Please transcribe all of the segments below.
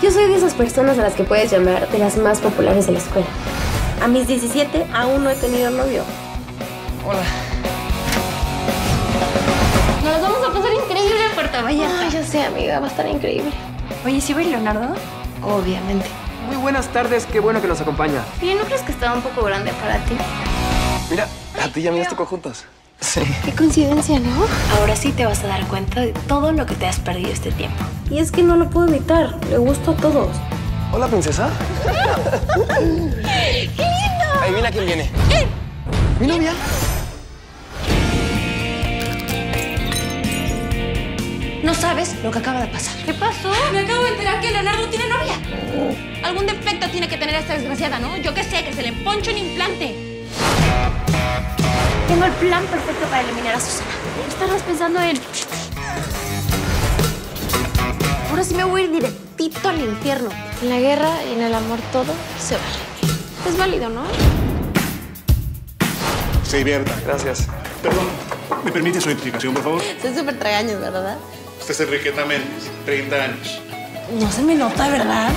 Yo soy de esas personas a las que puedes llamar de las más populares de la escuela. A mis 17 aún no he tenido novio. Hola. Nos vamos a pasar increíble en Puerto Vallarta. Ay, ya sé, amiga, va a estar increíble. Oye, ¿sí va Leonardo? Obviamente. Muy buenas tardes, qué bueno que nos acompaña. ¿Y no crees que estaba un poco grande para ti? Mira, a ti y a mí nos tocó juntos. Sí. Qué coincidencia, ¿no? Ahora sí te vas a dar cuenta de todo lo que te has perdido este tiempo. Y es que no lo puedo evitar. Le gusto a todos. Hola, princesa. ¡Qué lindo! Adivina quién viene. ¿Mi novia? No sabes lo que acaba de pasar. ¿Qué pasó? Me acabo de enterar que Leonardo tiene novia. Algún defecto tiene que tener esta desgraciada, ¿no? Yo qué sé, que se le ponche un implante. Tengo el plan perfecto para eliminar a Susana. Estabas pensando en... Ahora sí me voy a ir directito al infierno. En la guerra y en el amor todo se vale. Es válido, ¿no? Se divierta. Gracias. Perdón, ¿me permite su identificación, por favor? Soy súper tragaños, ¿verdad? Usted es Enriqueta Méndez, 30 años. No se me nota, ¿verdad?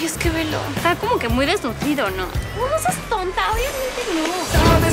Ay, es que velo. Está como que muy desnutrido, ¿no? No, no seas tonta. Obviamente no.